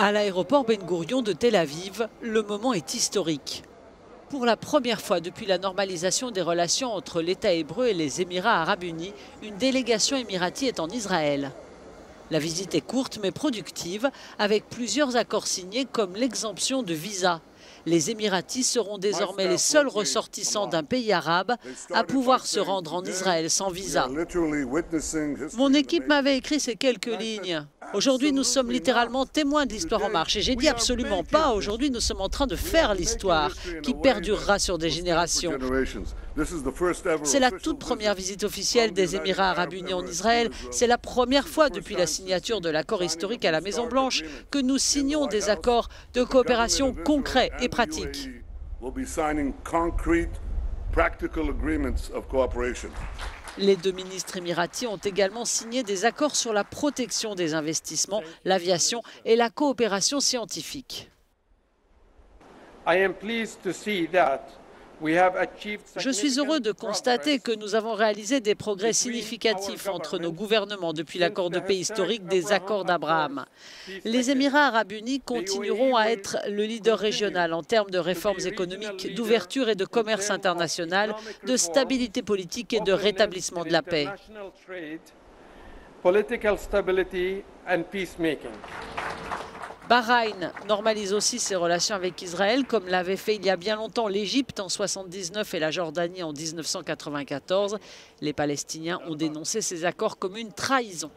À l'aéroport Ben Gourion de Tel Aviv, le moment est historique. Pour la première fois depuis la normalisation des relations entre l'État hébreu et les Émirats arabes unis, une délégation émirati est en Israël. La visite est courte mais productive, avec plusieurs accords signés comme l'exemption de visa. Les Émiratis seront désormais les seuls ressortissants d'un pays arabe à pouvoir se rendre en Israël sans visa. Mon équipe m'avait écrit ces quelques lignes. Aujourd'hui, nous sommes littéralement témoins de l'histoire en marche. Et j'ai dit absolument pas. Aujourd'hui, nous sommes en train de faire l'histoire qui perdurera sur des générations. C'est la toute première visite officielle des Émirats arabes unis en Israël. C'est la première fois depuis la signature de l'accord historique à la Maison-Blanche que nous signons des accords de coopération concrets et pratiques. Les deux ministres émiratis ont également signé des accords sur la protection des investissements, l'aviation et la coopération scientifique. Je suis heureux de constater que nous avons réalisé des progrès significatifs entre nos gouvernements depuis l'accord de paix historique des accords d'Abraham. Les Émirats arabes unis continueront à être le leader régional en termes de réformes économiques, d'ouverture et de commerce international, de stabilité politique et de rétablissement de la paix. Bahreïn normalise aussi ses relations avec Israël, comme l'avait fait il y a bien longtemps l'Égypte en 1979 et la Jordanie en 1994. Les Palestiniens ont dénoncé ces accords comme une trahison.